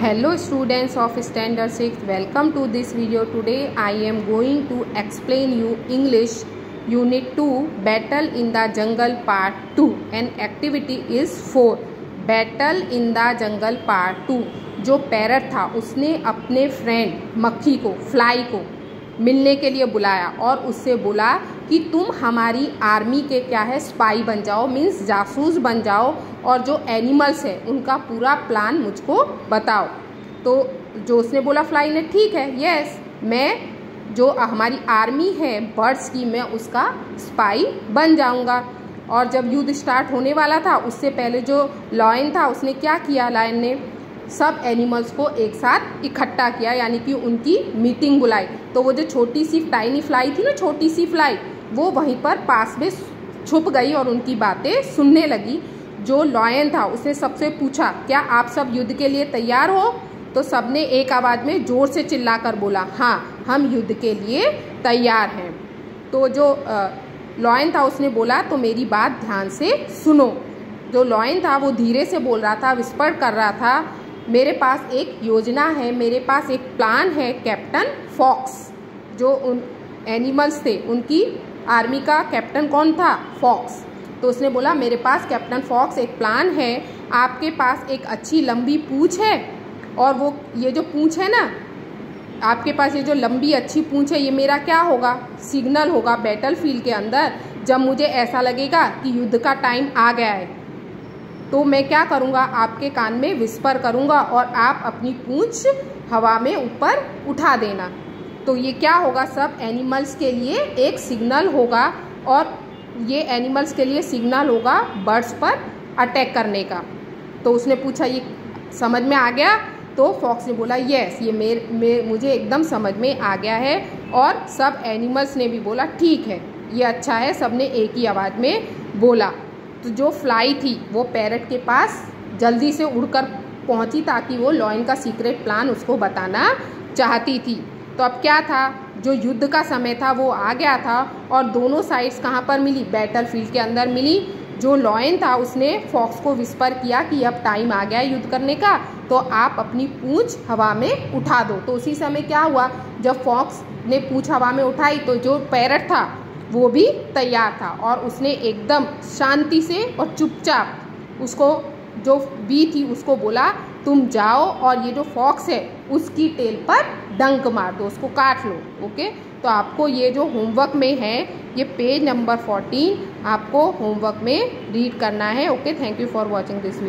Hello students of standard six welcome to this video today I am going to explain you English unit two battle in the jungle part two and activity is four battle in the jungle part two जो parrot था, उसने अपने friend मक्खी को fly को मिलने के लिए बुलाया और उससे बोला कि तुम हमारी आर्मी के क्या है, स्पाई बन जाओ मीन्स जासूस बन जाओ और जो एनिमल्स हैं, उनका पूरा प्लान मुझको बताओ। तो जो उसने बोला फ्लाई ने, ठीक है यस मैं जो हमारी आर्मी है, बर्ड्स की, मैं उसका स्पाई बन जाऊँगा। और जब युद्ध स्टार्ट होने वाला था, उससे पहले जो लॉयन था, उसने क्या किया, लायन ने सब एनिमल्स को एक साथ इकट्ठा किया, यानी कि उनकी मीटिंग बुलाई। तो वो जो छोटी सी टाइनी फ्लाई थी ना, छोटी सी फ्लाई वो वहीं पर पास में छुप गई और उनकी बातें सुनने लगी। जो लॉयन था उसने सबसे पूछा, क्या आप सब युद्ध के लिए तैयार हो? तो सबने एक आवाज़ में ज़ोर से चिल्लाकर बोला हाँ हम युद्ध के लिए तैयार हैं। तो जो लॉयन था, उसने बोला तो मेरी बात ध्यान से सुनो। जो लॉयन था, वो धीरे से बोल रहा था विस्पर कर रहा था, मेरे पास एक योजना है, मेरे पास एक प्लान है, कैप्टन फॉक्स। जो उन एनिमल्स थे, उनकी आर्मी का कैप्टन कौन था? फॉक्स। तो उसने बोला, मेरे पास कैप्टन फॉक्स एक प्लान है। आपके पास एक अच्छी लंबी पूछ है। और वो, ये जो पूछ है ना, आपके पास ये जो लंबी अच्छी पूछ है, ये मेरा क्या होगा? सिग्नल होगा बैटल फ़ील्ड के अंदर, जब मुझे ऐसा लगेगा कि युद्ध का टाइम आ गया है। तो मैं क्या करूँगा? आपके कान में विस्पर करूँगा और आप अपनी पूंछ हवा में ऊपर उठा देना। तो ये क्या होगा? सब एनिमल्स के लिए एक सिग्नल होगा और ये एनिमल्स के लिए सिग्नल होगा बर्ड्स पर अटैक करने का। तो उसने पूछा ये समझ में आ गया? तो फॉक्स ने बोला यस ये मेर, मेर मुझे एकदम समझ में आ गया है। और सब एनिमल्स ने भी बोला ठीक है ये अच्छा है। सबने एक ही आवाज़ में बोला। तो जो फ्लाई थी वो पैरट के पास जल्दी से उड़कर पहुँची ताकि वो लॉयन का सीक्रेट प्लान उसको बताना चाहती थी। तो अब क्या था? जो युद्ध का समय था, वो आ गया था और दोनों साइड्स कहाँ पर मिली? बैटल फ़ील्ड के अंदर मिली। जो लॉयन था, उसने फॉक्स को विस्पर किया कि अब टाइम आ गया युद्ध करने का तो आप अपनी पूंछ हवा में उठा दो। तो उसी समय क्या हुआ? जब फॉक्स ने पूंछ हवा में उठाई तो जो पैरट था, वो भी तैयार था और उसने एकदम शांति से और चुपचाप उसको, जो बी थी, उसको बोला तुम जाओ और ये जो फॉक्स है, उसकी टेल पर डंक मार दो, उसको काट लो, ओके? तो आपको ये जो होमवर्क में है, ये पेज नंबर फोर्टीन आपको होमवर्क में रीड करना है, okay? Thank you for watching this video